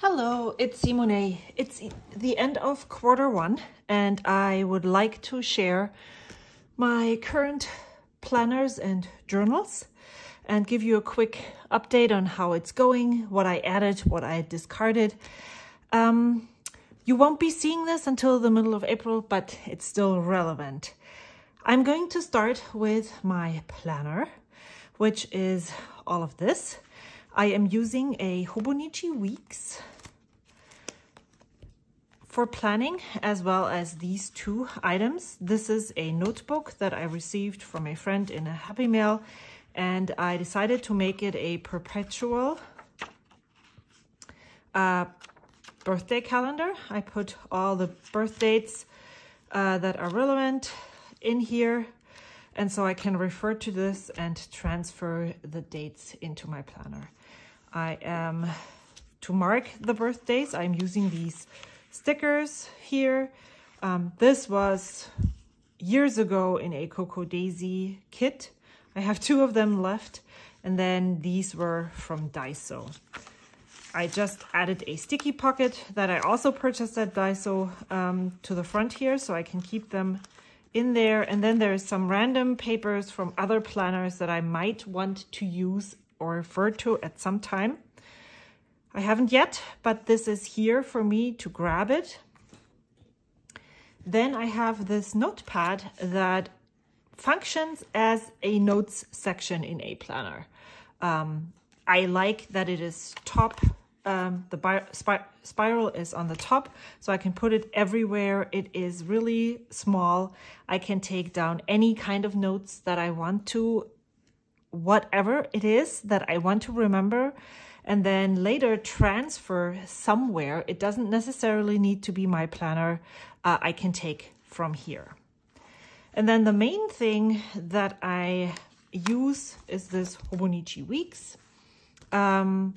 Hello, it's Simone. It's the end of quarter one and I would like to share my current planners and journals and give you a quick update on how it's going, what I added, what I discarded. Um, you won't be seeing this until the middle of April, but it's still relevant. I'm going to start with my planner, which is all of this. I am using a Hobonichi Weeks for planning as well as these two items. This is a notebook that I received from a friend in a Happy Mail and I decided to make it a perpetual uh, birthday calendar. I put all the birth dates uh, that are relevant in here and so I can refer to this and transfer the dates into my planner. I am, to mark the birthdays, I'm using these stickers here. Um, this was years ago in a Cocoa Daisy kit. I have two of them left. And then these were from Daiso. I just added a sticky pocket that I also purchased at Daiso um, to the front here so I can keep them in there. And then there's some random papers from other planners that I might want to use or refer to at some time. I haven't yet, but this is here for me to grab it. Then I have this notepad that functions as a notes section in a planner. Um, I like that it is top, um, the spiral is on the top, so I can put it everywhere. It is really small. I can take down any kind of notes that I want to, whatever it is that I want to remember and then later transfer somewhere. It doesn't necessarily need to be my planner. Uh, I can take from here. And then the main thing that I use is this Hobonichi Weeks. Um,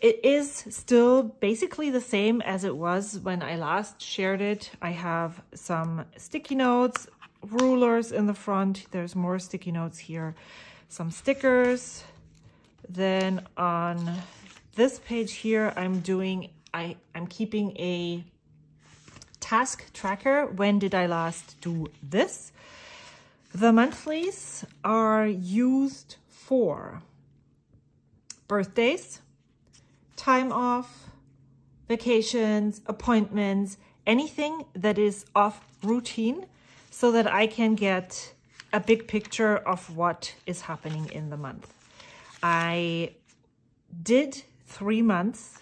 it is still basically the same as it was when I last shared it. I have some sticky notes, rulers in the front. There's more sticky notes here, some stickers. Then on this page here, I'm doing, I, I'm keeping a task tracker. When did I last do this? The monthlies are used for birthdays, time off, vacations, appointments, anything that is off routine so that I can get a big picture of what is happening in the month. I did three months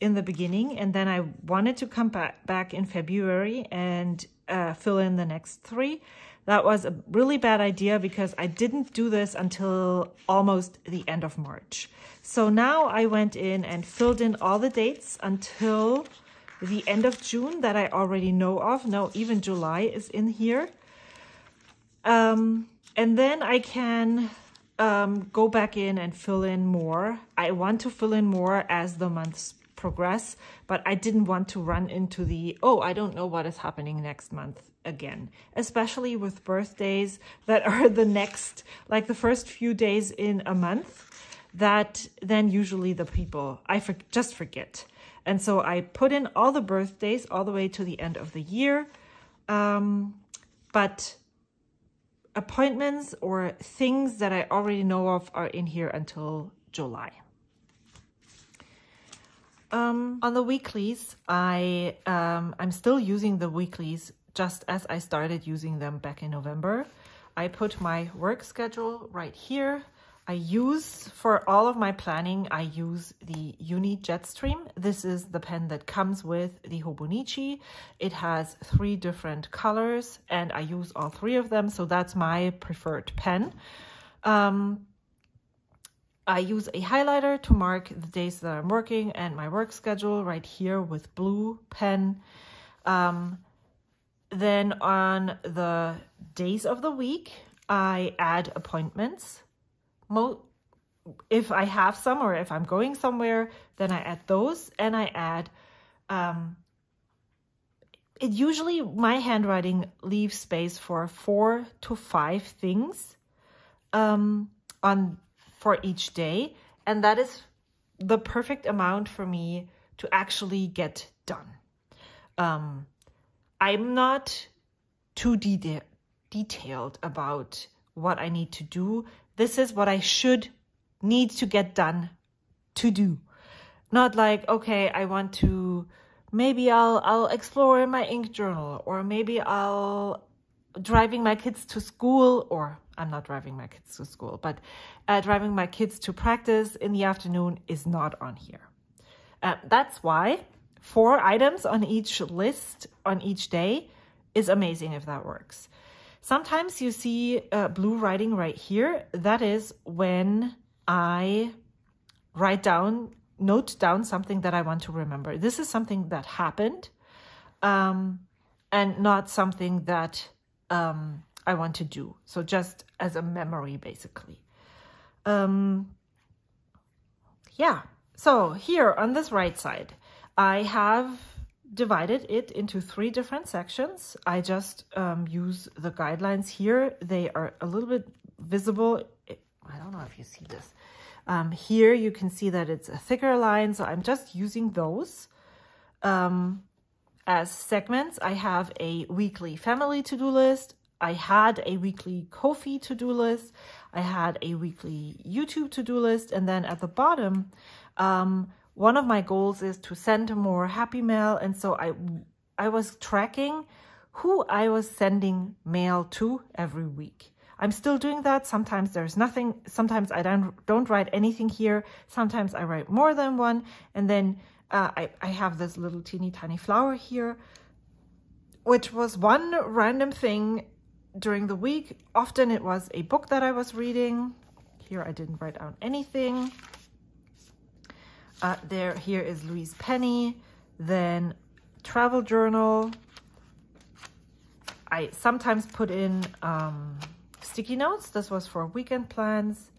in the beginning and then I wanted to come back, back in February and uh, fill in the next three. That was a really bad idea because I didn't do this until almost the end of March. So now I went in and filled in all the dates until the end of June that I already know of. No, even July is in here. Um, and then I can um, go back in and fill in more. I want to fill in more as the months progress, but I didn't want to run into the, oh, I don't know what is happening next month again, especially with birthdays that are the next, like the first few days in a month that then usually the people, I for, just forget. And so I put in all the birthdays all the way to the end of the year. Um, but appointments or things that I already know of are in here until July. Um, on the weeklies, I, um, I'm still using the weeklies just as I started using them back in November. I put my work schedule right here I use, for all of my planning, I use the Uni Jetstream. This is the pen that comes with the Hobonichi. It has three different colors and I use all three of them. So that's my preferred pen. Um, I use a highlighter to mark the days that I'm working and my work schedule right here with blue pen. Um, then on the days of the week, I add appointments if I have some or if I'm going somewhere, then I add those and I add, um, it usually, my handwriting leaves space for four to five things um, on for each day. And that is the perfect amount for me to actually get done. Um, I'm not too de detailed about what I need to do. This is what I should need to get done to do. Not like, okay, I want to maybe I'll I'll explore in my ink journal or maybe I'll driving my kids to school or I'm not driving my kids to school, but uh, driving my kids to practice in the afternoon is not on here. Uh, that's why four items on each list on each day is amazing if that works. Sometimes you see uh, blue writing right here. That is when I write down, note down something that I want to remember. This is something that happened um, and not something that um, I want to do. So just as a memory, basically. Um, yeah, so here on this right side, I have divided it into three different sections. I just um, use the guidelines here. They are a little bit visible. I don't know if you see this. Um, here you can see that it's a thicker line, so I'm just using those. Um, as segments, I have a weekly family to-do list, I had a weekly Ko-fi to-do list. I had a weekly YouTube to-do list. And then at the bottom, um, one of my goals is to send more happy mail. And so I, I was tracking who I was sending mail to every week. I'm still doing that. Sometimes there's nothing. Sometimes I don't, don't write anything here. Sometimes I write more than one. And then uh, I, I have this little teeny tiny flower here, which was one random thing during the week. Often it was a book that I was reading. Here I didn't write down anything. Uh, there, here is Louise Penny. Then travel journal. I sometimes put in um, sticky notes. This was for weekend plans.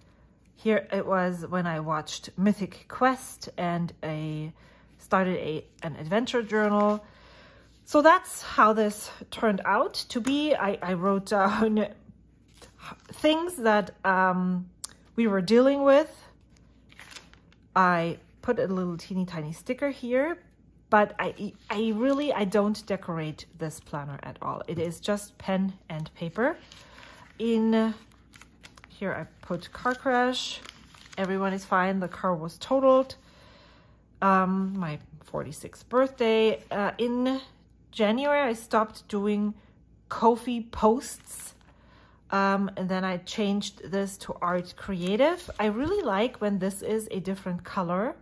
Here it was when I watched Mythic Quest and a started a an adventure journal. So that's how this turned out to be. I, I wrote down things that um, we were dealing with. I put a little teeny tiny sticker here, but I, I really, I don't decorate this planner at all. It is just pen and paper. In here I put car crash. Everyone is fine. The car was totaled. Um, my 46th birthday. Uh, in January, I stopped doing Ko-fi posts. Um, and then I changed this to Art Creative. I really like when this is a different color.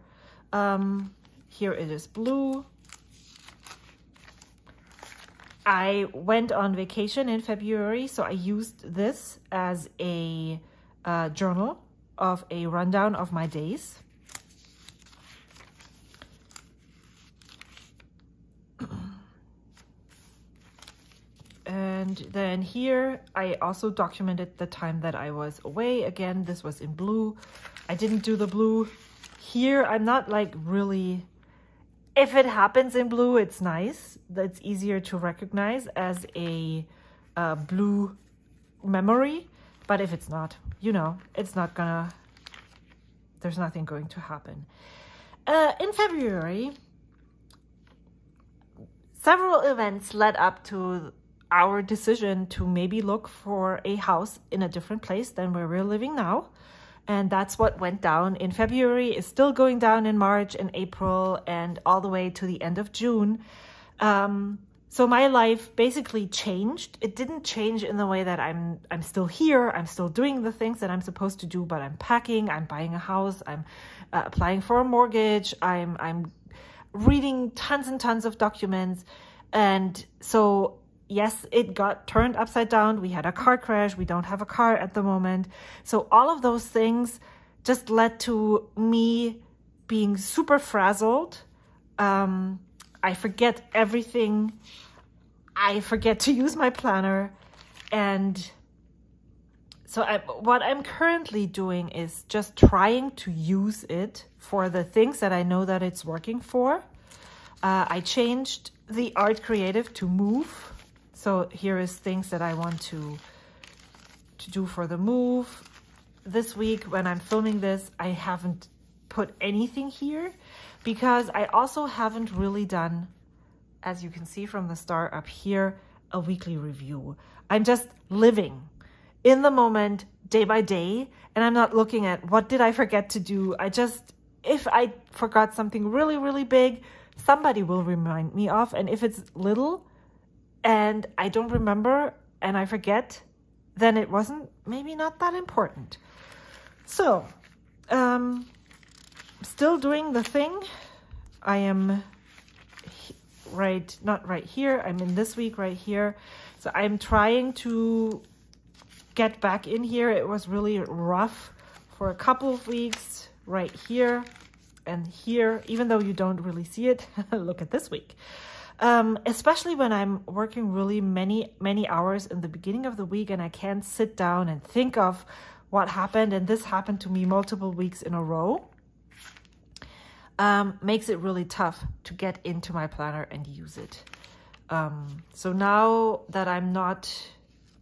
Um, here it is blue. I went on vacation in February, so I used this as a uh, journal of a rundown of my days. And then here, I also documented the time that I was away. Again, this was in blue. I didn't do the blue. Here, I'm not like really... If it happens in blue, it's nice. That's easier to recognize as a uh, blue memory. But if it's not, you know, it's not gonna... There's nothing going to happen. Uh, in February, several events led up to our decision to maybe look for a house in a different place than where we're living now. And that's what went down in February, is still going down in March and April and all the way to the end of June. Um, so my life basically changed. It didn't change in the way that I'm I'm still here. I'm still doing the things that I'm supposed to do, but I'm packing, I'm buying a house, I'm uh, applying for a mortgage, I'm I'm reading tons and tons of documents. And so yes, it got turned upside down. We had a car crash. We don't have a car at the moment. So all of those things just led to me being super frazzled. Um, I forget everything. I forget to use my planner. And so I, what I'm currently doing is just trying to use it for the things that I know that it's working for. Uh, I changed the art creative to move so here is things that I want to, to do for the move. This week when I'm filming this, I haven't put anything here. because I also haven't really done, as you can see from the star up here, a weekly review. I'm just living in the moment, day by day, and I'm not looking at what did I forget to do. I just, if I forgot something really, really big, somebody will remind me of. And if it's little and I don't remember and I forget, then it wasn't maybe not that important. So, um, still doing the thing. I am right, not right here. I'm in this week right here. So I'm trying to get back in here. It was really rough for a couple of weeks right here and here, even though you don't really see it. Look at this week. Um, especially when I'm working really many, many hours in the beginning of the week and I can't sit down and think of what happened. And this happened to me multiple weeks in a row. Um, makes it really tough to get into my planner and use it. Um, so now that I'm not,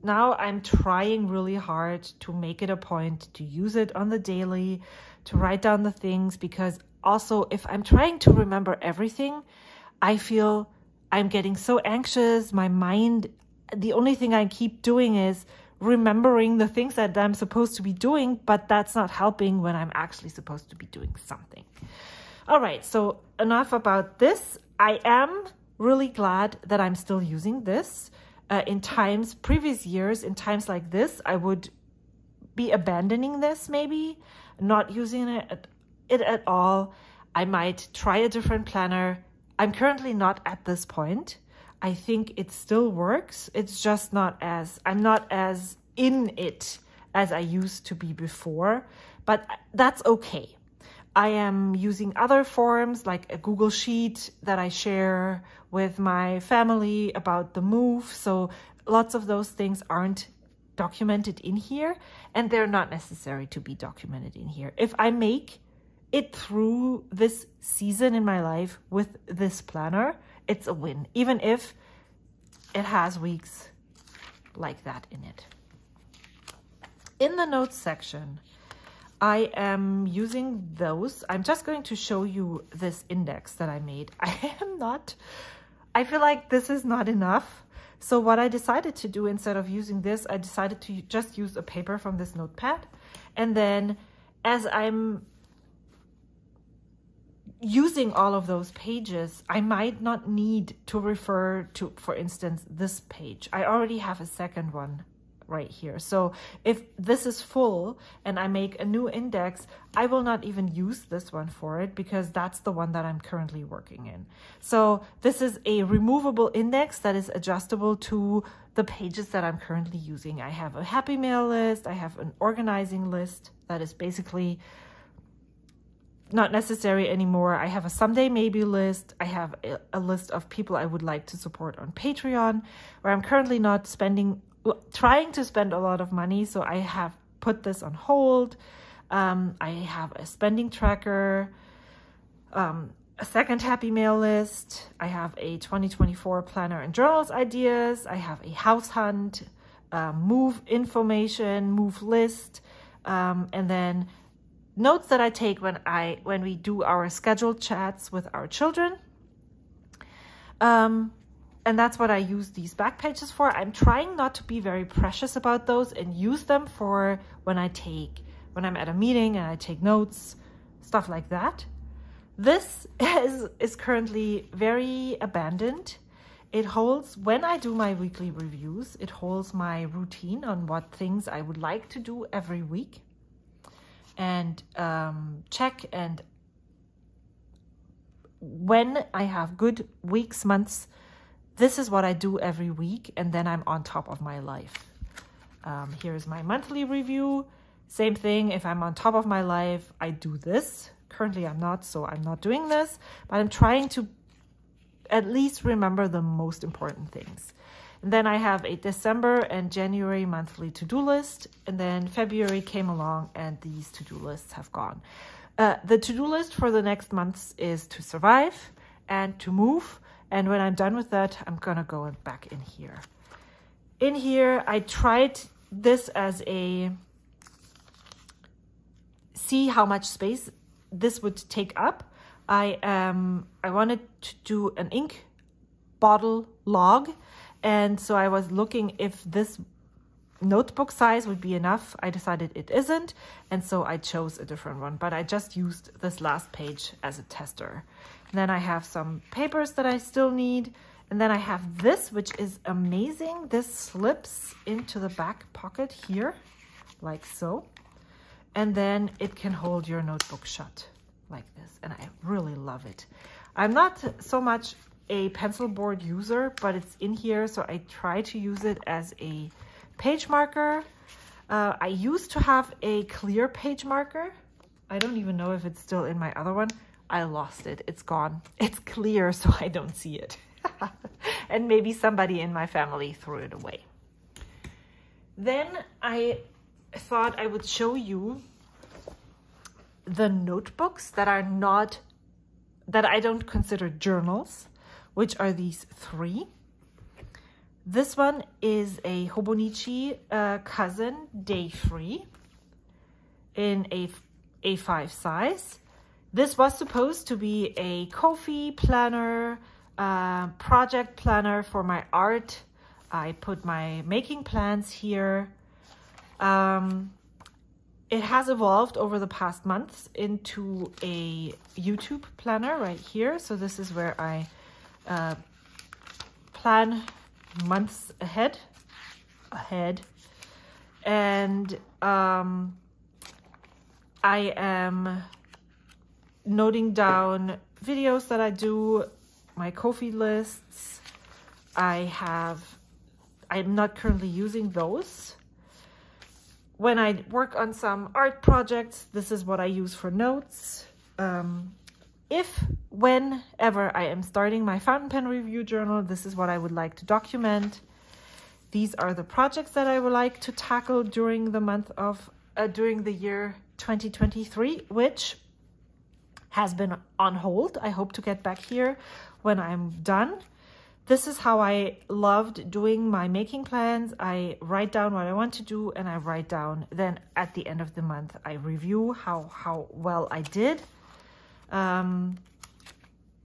now I'm trying really hard to make it a point to use it on the daily, to write down the things, because also if I'm trying to remember everything, I feel I'm getting so anxious. My mind, the only thing I keep doing is remembering the things that I'm supposed to be doing, but that's not helping when I'm actually supposed to be doing something. All right, so enough about this. I am really glad that I'm still using this. Uh, in times, previous years, in times like this, I would be abandoning this maybe, not using it, it at all. I might try a different planner I'm currently not at this point. I think it still works. It's just not as, I'm not as in it as I used to be before, but that's okay. I am using other forms like a Google Sheet that I share with my family about the move. So lots of those things aren't documented in here and they're not necessary to be documented in here. If I make it through this season in my life with this planner, it's a win, even if it has weeks like that in it. In the notes section, I am using those. I'm just going to show you this index that I made. I am not, I feel like this is not enough. So what I decided to do instead of using this, I decided to just use a paper from this notepad. And then as I'm using all of those pages, I might not need to refer to, for instance, this page. I already have a second one right here. So if this is full and I make a new index, I will not even use this one for it because that's the one that I'm currently working in. So this is a removable index that is adjustable to the pages that I'm currently using. I have a happy mail list. I have an organizing list that is basically not necessary anymore. I have a someday maybe list. I have a, list of people I would like to support on Patreon, where I'm currently not spending, trying to spend a lot of money. So I have put this on hold. Um, I have a spending tracker, um, a second happy mail list. I have a 2024 planner and journals ideas. I have a house hunt, uh, move information, move list, um, and then notes that I take when I when we do our scheduled chats with our children. Um, and that's what I use these back pages for. I'm trying not to be very precious about those and use them for when I take, when I'm at a meeting and I take notes, stuff like that. This is, is currently very abandoned. It holds, when I do my weekly reviews, it holds my routine on what things I would like to do every week and um, check and when I have good weeks, months, this is what I do every week and then I'm on top of my life. Um, here's my monthly review. Same thing, if I'm on top of my life, I do this. Currently I'm not, so I'm not doing this, but I'm trying to at least remember the most important things. And then I have a December and January monthly to-do list. And then February came along and these to-do lists have gone. Uh, the to-do list for the next months is to survive and to move. And when I'm done with that, I'm gonna go back in here. In here, I tried this as a see how much space this would take up. I um I wanted to do an ink bottle log and so I was looking if this notebook size would be enough. I decided it isn't and so I chose a different one but I just used this last page as a tester. And then I have some papers that I still need and then I have this which is amazing. This slips into the back pocket here like so and then it can hold your notebook shut like this and I really love it. I'm not so much a pencil board user, but it's in here, so I try to use it as a page marker. Uh, I used to have a clear page marker. I don't even know if it's still in my other one. I lost it. It's gone. It's clear, so I don't see it. and maybe somebody in my family threw it away. Then I thought I would show you the notebooks that are not, that I don't consider journals, which are these three. This one is a Hobonichi uh, Cousin Day Free in a A5 size. This was supposed to be a Ko-fi planner, uh, project planner for my art. I put my making plans here. Um, it has evolved over the past months into a YouTube planner right here. So this is where I uh, plan months ahead, ahead. And um, I am noting down videos that I do, my Ko-fi lists. I have, I'm not currently using those when I work on some art projects, this is what I use for notes. Um, if, whenever I am starting my fountain pen review journal, this is what I would like to document. These are the projects that I would like to tackle during the month of, uh, during the year 2023, which has been on hold. I hope to get back here when I'm done this is how I loved doing my making plans. I write down what I want to do and I write down. Then at the end of the month, I review how, how well I did. Um,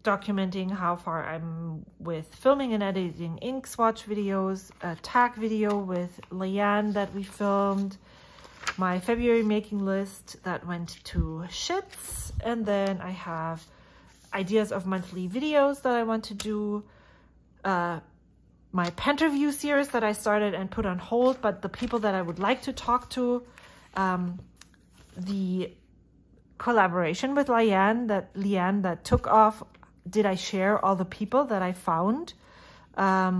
documenting how far I'm with filming and editing ink swatch videos, a tag video with Leanne that we filmed, my February making list that went to shits, and then I have ideas of monthly videos that I want to do, uh, my Penterview series that I started and put on hold, but the people that I would like to talk to, um, the collaboration with Leanne that Leanne that took off. Did I share all the people that I found? Um,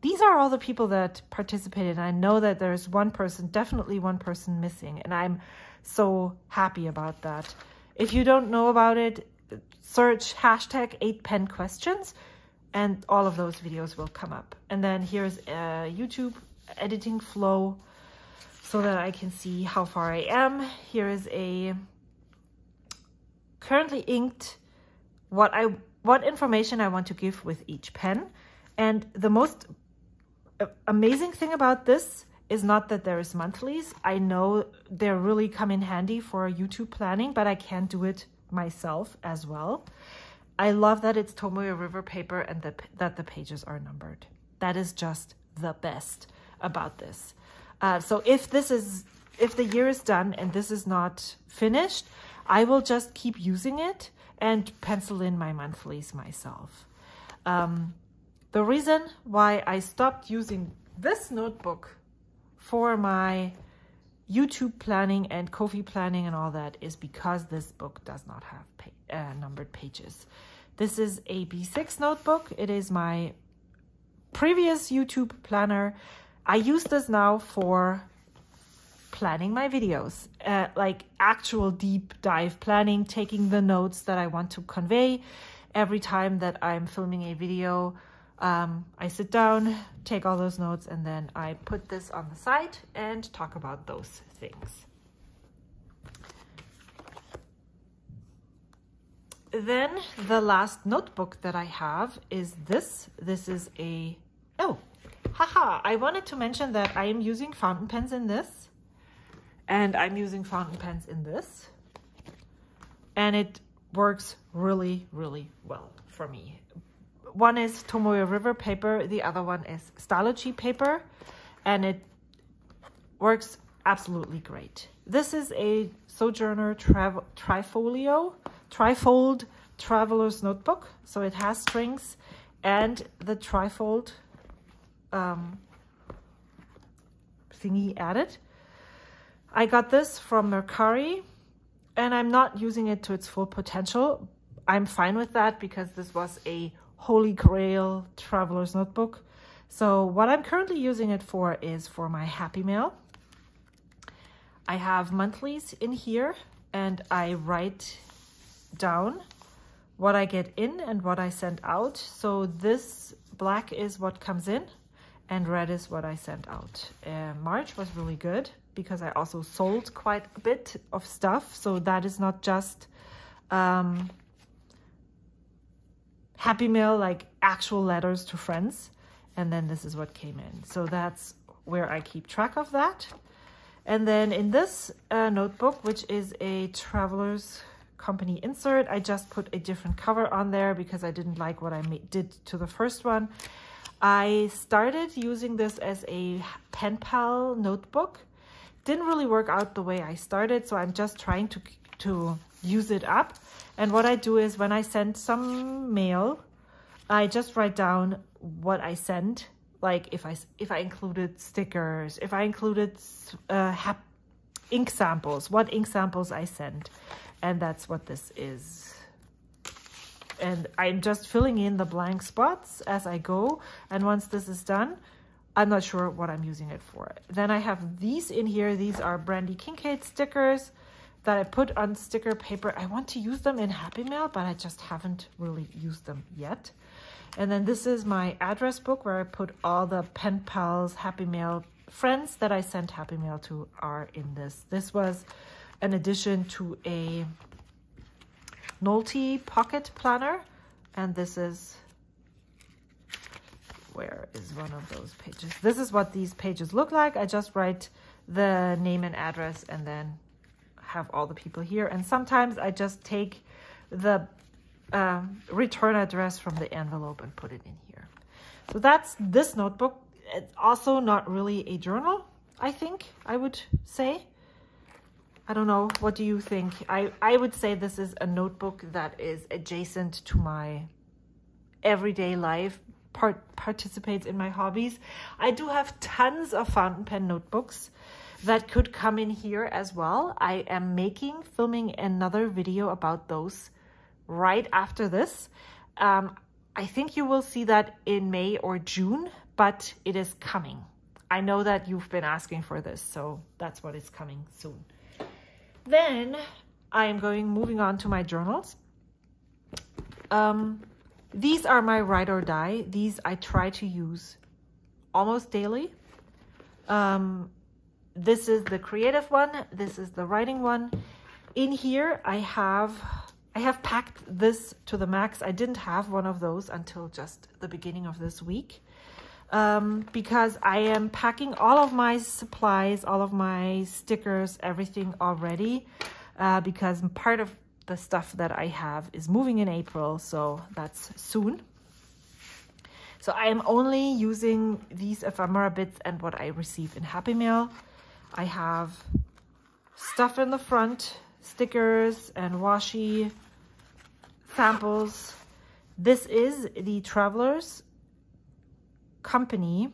these are all the people that participated. I know that there's one person, definitely one person missing, and I'm so happy about that. If you don't know about it, search hashtag 8pen questions and all of those videos will come up. And then here's a YouTube editing flow so that I can see how far I am. Here is a currently inked what I what information I want to give with each pen. And the most amazing thing about this is not that there is monthlies. I know they're really come in handy for YouTube planning, but I can't do it myself as well. I love that it's Tomoe River paper and the, that the pages are numbered. That is just the best about this. Uh, so if this is, if the year is done and this is not finished, I will just keep using it and pencil in my monthlies myself. Um, the reason why I stopped using this notebook for my YouTube planning and Ko-fi planning and all that is because this book does not have pa uh, numbered pages. This is a B6 notebook. It is my previous YouTube planner. I use this now for planning my videos, uh, like actual deep dive planning, taking the notes that I want to convey. Every time that I'm filming a video, um, I sit down, take all those notes, and then I put this on the side and talk about those things. then the last notebook that I have is this. This is a, oh, haha, I wanted to mention that I am using fountain pens in this and I'm using fountain pens in this. And it works really, really well for me. One is Tomoe River paper, the other one is Stalogy paper, and it works absolutely great. This is a Sojourner travel Trifolio, Trifold Traveler's Notebook. So it has strings and the trifold um, thingy added. I got this from Mercari and I'm not using it to its full potential. I'm fine with that because this was a holy grail traveler's notebook. So what I'm currently using it for is for my happy mail. I have monthlies in here and I write down what I get in and what I send out. So this black is what comes in and red is what I sent out. Uh, March was really good because I also sold quite a bit of stuff. So that is not just um, happy mail, like actual letters to friends. And then this is what came in. So that's where I keep track of that. And then in this uh, notebook, which is a traveler's company insert, I just put a different cover on there because I didn't like what I did to the first one. I started using this as a pen pal notebook. Didn't really work out the way I started, so I'm just trying to, to use it up. And what I do is when I send some mail, I just write down what I sent like if I if I included stickers, if I included uh, ink samples, what ink samples I sent, and that's what this is. And I'm just filling in the blank spots as I go. And once this is done, I'm not sure what I'm using it for. Then I have these in here. These are Brandy Kincaid stickers that I put on sticker paper. I want to use them in Happy Mail, but I just haven't really used them yet. And then this is my address book where I put all the pen pals Happy Mail friends that I sent Happy Mail to are in this. This was an addition to a Nolte pocket planner. And this is, where is one of those pages? This is what these pages look like. I just write the name and address and then have all the people here. And sometimes I just take the um, return address from the envelope and put it in here. So that's this notebook. It's also not really a journal, I think, I would say. I don't know. What do you think? I, I would say this is a notebook that is adjacent to my everyday life, part participates in my hobbies. I do have tons of fountain pen notebooks that could come in here as well. I am making, filming another video about those right after this. Um, I think you will see that in May or June, but it is coming. I know that you've been asking for this, so that's what is coming soon. Then I am going moving on to my journals. Um, these are my ride or die. These I try to use almost daily. Um, this is the creative one. This is the writing one. In here, I have I have packed this to the max. I didn't have one of those until just the beginning of this week um, because I am packing all of my supplies, all of my stickers, everything already uh, because part of the stuff that I have is moving in April, so that's soon. So I am only using these ephemera bits and what I receive in Happy Mail. I have stuff in the front stickers and washi samples. This is the Travelers Company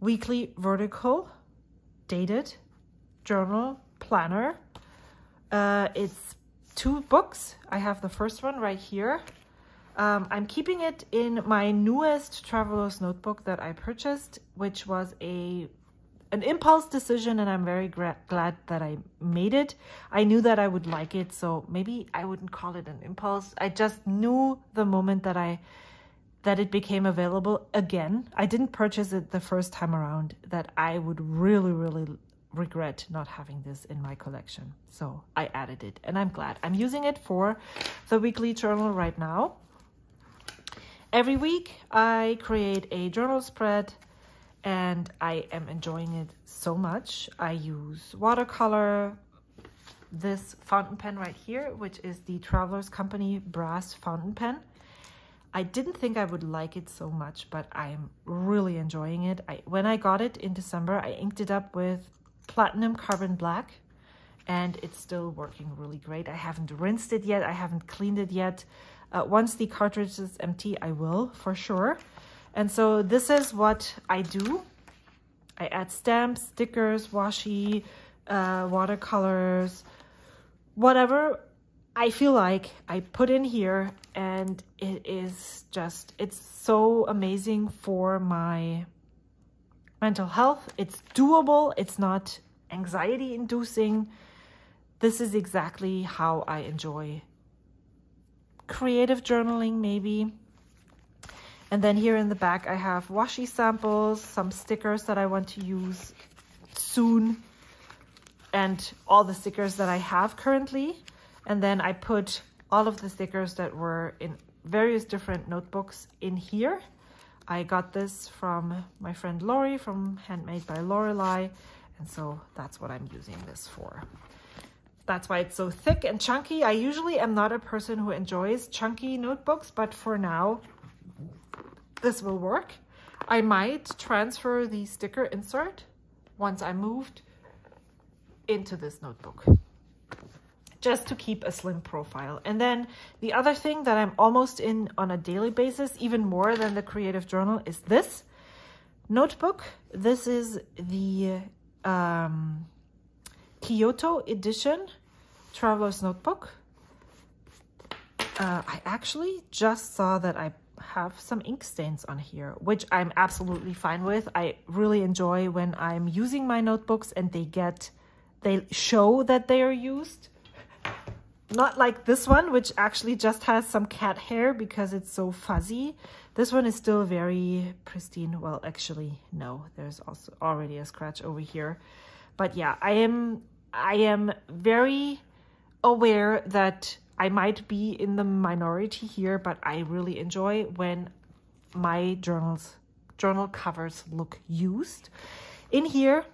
Weekly Vertical Dated Journal Planner. Uh, it's two books. I have the first one right here. Um, I'm keeping it in my newest Traveler's Notebook that I purchased, which was a an impulse decision and I'm very glad that I made it. I knew that I would like it, so maybe I wouldn't call it an impulse. I just knew the moment that I that it became available again. I didn't purchase it the first time around that I would really really regret not having this in my collection. So I added it and I'm glad. I'm using it for the weekly journal right now. Every week I create a journal spread and I am enjoying it so much. I use watercolor, this fountain pen right here, which is the Travelers Company Brass Fountain Pen. I didn't think I would like it so much, but I'm really enjoying it. I, when I got it in December, I inked it up with Platinum Carbon Black and it's still working really great. I haven't rinsed it yet. I haven't cleaned it yet. Uh, once the cartridge is empty, I will for sure. And so this is what I do. I add stamps, stickers, washi, uh, watercolors, whatever I feel like I put in here and it is just, it's so amazing for my mental health. It's doable. It's not anxiety inducing. This is exactly how I enjoy creative journaling maybe. And then here in the back, I have washi samples, some stickers that I want to use soon, and all the stickers that I have currently. And then I put all of the stickers that were in various different notebooks in here. I got this from my friend Lori from Handmade by Lorelei. And so that's what I'm using this for. That's why it's so thick and chunky. I usually am not a person who enjoys chunky notebooks, but for now, this will work. I might transfer the sticker insert once I moved into this notebook just to keep a slim profile. And then the other thing that I'm almost in on a daily basis, even more than the Creative Journal, is this notebook. This is the um, Kyoto edition Traveler's Notebook. Uh, I actually just saw that I have some ink stains on here, which I'm absolutely fine with. I really enjoy when I'm using my notebooks and they get, they show that they are used. Not like this one, which actually just has some cat hair because it's so fuzzy. This one is still very pristine. Well, actually, no, there's also already a scratch over here. But yeah, I am, I am very aware that I might be in the minority here, but I really enjoy when my journals journal covers look used. In here,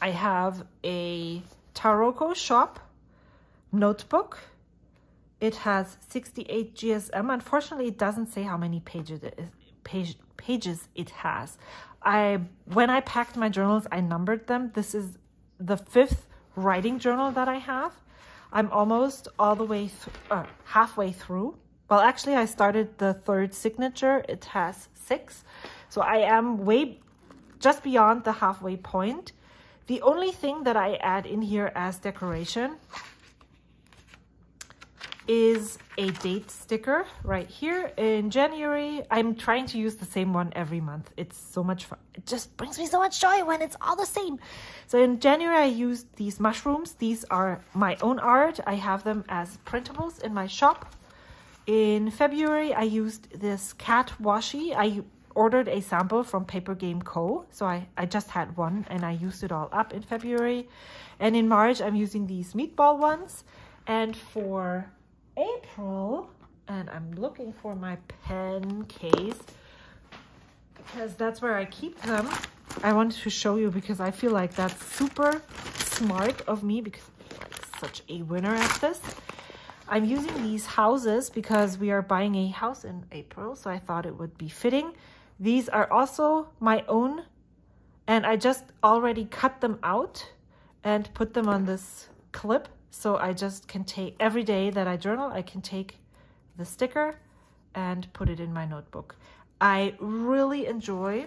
I have a Taroko shop notebook. It has 68 GSM. Unfortunately, it doesn't say how many pages it is, page, pages it has. I When I packed my journals, I numbered them. This is the fifth writing journal that I have. I'm almost all the way, uh, halfway through. Well, actually, I started the third signature. It has six. So I am way, just beyond the halfway point. The only thing that I add in here as decoration is a date sticker right here in January. I'm trying to use the same one every month. It's so much fun. It just brings me so much joy when it's all the same. So in January, I used these mushrooms. These are my own art. I have them as printables in my shop. In February, I used this cat washi. I ordered a sample from Paper Game Co. So I, I just had one and I used it all up in February. And in March, I'm using these meatball ones. And for April, and I'm looking for my pen case because that's where I keep them. I wanted to show you because I feel like that's super smart of me because I'm such a winner at this. I'm using these houses because we are buying a house in April, so I thought it would be fitting. These are also my own, and I just already cut them out and put them on this clip so I just can take, every day that I journal, I can take the sticker and put it in my notebook. I really enjoy,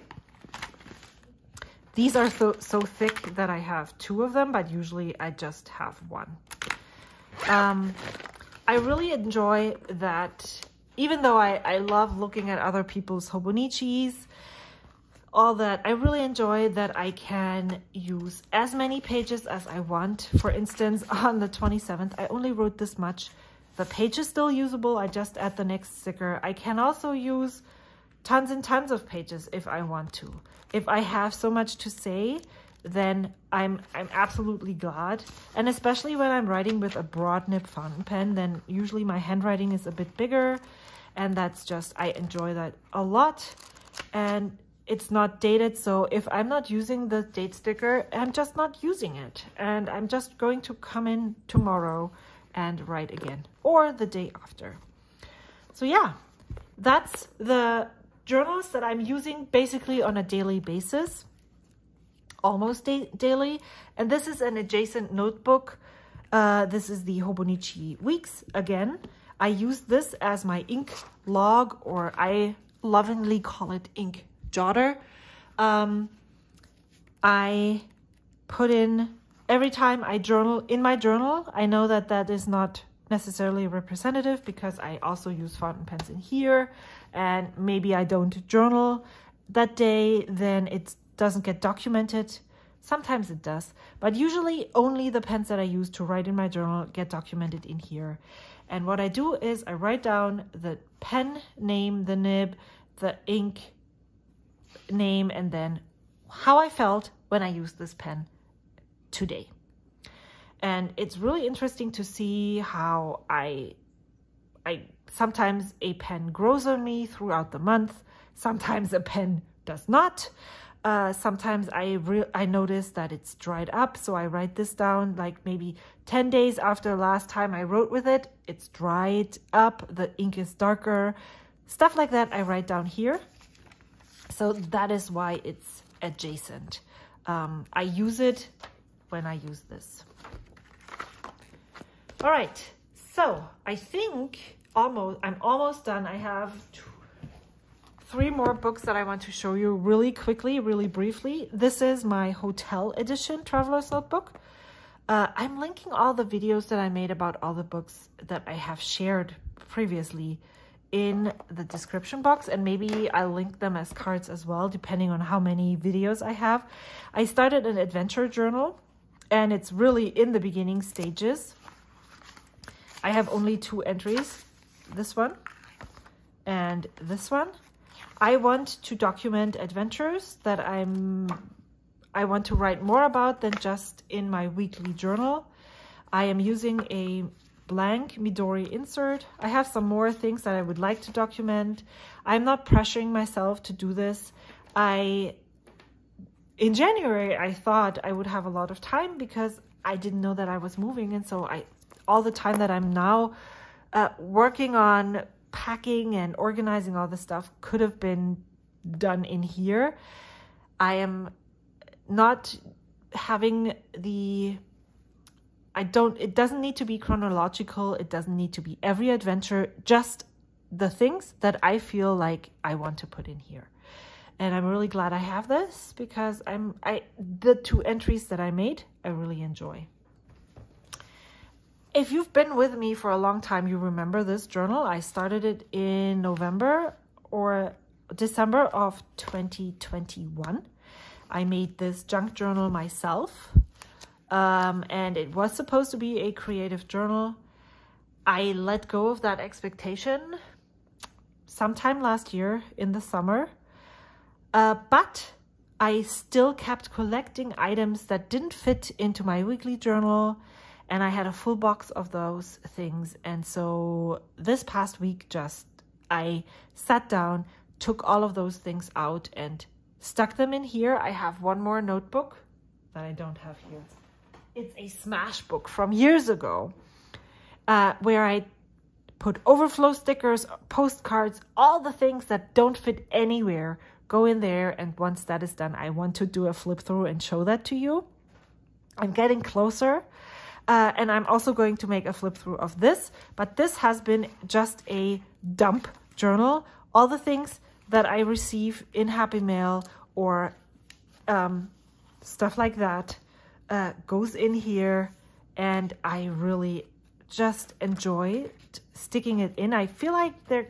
these are so, so thick that I have two of them, but usually I just have one. Um, I really enjoy that, even though I, I love looking at other people's hobonichis, all that. I really enjoy that I can use as many pages as I want. For instance, on the 27th, I only wrote this much. The page is still usable. I just add the next sticker. I can also use tons and tons of pages if I want to. If I have so much to say, then I'm I'm absolutely glad. And especially when I'm writing with a broad nib fountain pen, then usually my handwriting is a bit bigger. And that's just, I enjoy that a lot. And it's not dated. So if I'm not using the date sticker, I'm just not using it. And I'm just going to come in tomorrow and write again or the day after. So yeah, that's the journals that I'm using basically on a daily basis, almost da daily. And this is an adjacent notebook. Uh, this is the Hobonichi Weeks again. I use this as my ink log or I lovingly call it ink jotter. Um, I put in every time I journal in my journal. I know that that is not necessarily representative because I also use fountain pens in here and maybe I don't journal that day, then it doesn't get documented. Sometimes it does, but usually only the pens that I use to write in my journal get documented in here. And what I do is I write down the pen name, the nib, the ink name, and then how I felt when I used this pen today. And it's really interesting to see how I, I sometimes a pen grows on me throughout the month. Sometimes a pen does not. Uh, sometimes I I notice that it's dried up, so I write this down like maybe 10 days after last time I wrote with it. It's dried up, the ink is darker, stuff like that I write down here. So that is why it's adjacent. Um, I use it when I use this. All right, so I think almost I'm almost done. I have three more books that I want to show you really quickly, really briefly. This is my hotel edition Traveler's Notebook. Uh, I'm linking all the videos that I made about all the books that I have shared previously in the description box and maybe I'll link them as cards as well depending on how many videos I have. I started an adventure journal and it's really in the beginning stages. I have only two entries, this one and this one. I want to document adventures that I'm I want to write more about than just in my weekly journal. I am using a blank Midori insert. I have some more things that I would like to document. I'm not pressuring myself to do this. I in January I thought I would have a lot of time because I didn't know that I was moving and so I all the time that I'm now uh, working on packing and organizing all this stuff could have been done in here. I am not having the I don't it doesn't need to be chronological, it doesn't need to be every adventure, just the things that I feel like I want to put in here. And I'm really glad I have this because I'm I the two entries that I made, I really enjoy. If you've been with me for a long time, you remember this journal. I started it in November or December of 2021. I made this junk journal myself. Um, and it was supposed to be a creative journal. I let go of that expectation sometime last year in the summer. Uh, but I still kept collecting items that didn't fit into my weekly journal and I had a full box of those things. And so this past week, just I sat down, took all of those things out and stuck them in here. I have one more notebook that I don't have here. It's a smash book from years ago uh, where I put overflow stickers, postcards, all the things that don't fit anywhere go in there. And once that is done, I want to do a flip through and show that to you. I'm getting closer. Uh, and I'm also going to make a flip through of this, but this has been just a dump journal. All the things that I receive in Happy Mail or um, stuff like that uh, goes in here and I really just enjoy sticking it in. I feel like there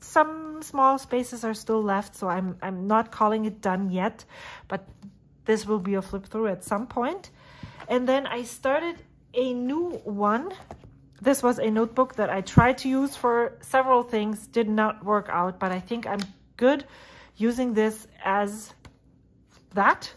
some small spaces are still left, so I'm, I'm not calling it done yet, but this will be a flip through at some point. And then I started a new one. This was a notebook that I tried to use for several things, did not work out, but I think I'm good using this as that.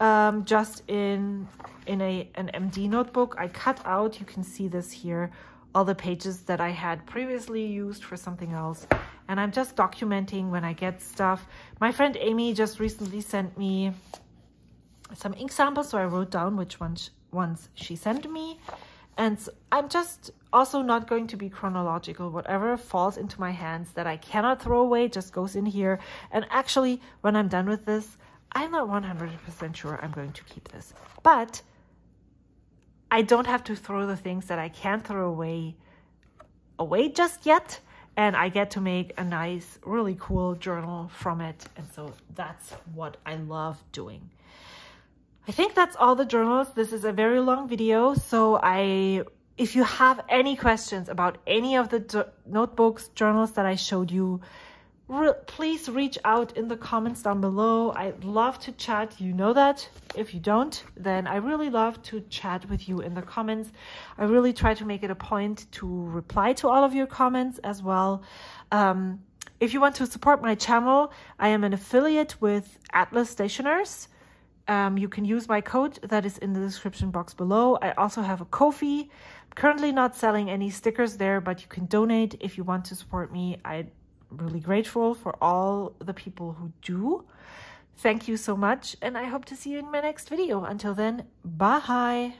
Um, just in in a an MD notebook. I cut out, you can see this here, all the pages that I had previously used for something else. And I'm just documenting when I get stuff. My friend Amy just recently sent me some ink samples, so I wrote down which ones, ones she sent me. And I'm just also not going to be chronological. Whatever falls into my hands that I cannot throw away just goes in here. And actually, when I'm done with this, I'm not 100% sure I'm going to keep this. But I don't have to throw the things that I can't throw away away just yet. And I get to make a nice, really cool journal from it. And so that's what I love doing. I think that's all the journals. This is a very long video. So I, if you have any questions about any of the notebooks, journals that I showed you, re please reach out in the comments down below. I'd love to chat. You know that. If you don't, then I really love to chat with you in the comments. I really try to make it a point to reply to all of your comments as well. Um, if you want to support my channel, I am an affiliate with Atlas Stationers. Um, you can use my code that is in the description box below. I also have a Ko-fi. Currently not selling any stickers there, but you can donate if you want to support me. I really grateful for all the people who do. Thank you so much, and I hope to see you in my next video. Until then, bye!